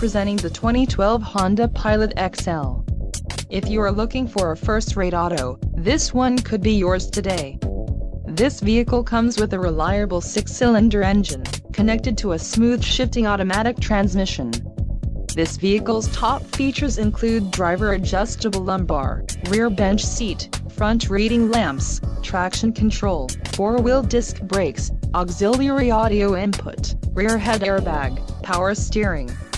Presenting the 2012 Honda Pilot XL. If you are looking for a first-rate auto, this one could be yours today. This vehicle comes with a reliable six-cylinder engine, connected to a smooth shifting automatic transmission. This vehicle's top features include driver adjustable lumbar, rear bench seat, front reading lamps, traction control, four-wheel disc brakes, auxiliary audio input, rear head airbag, power steering,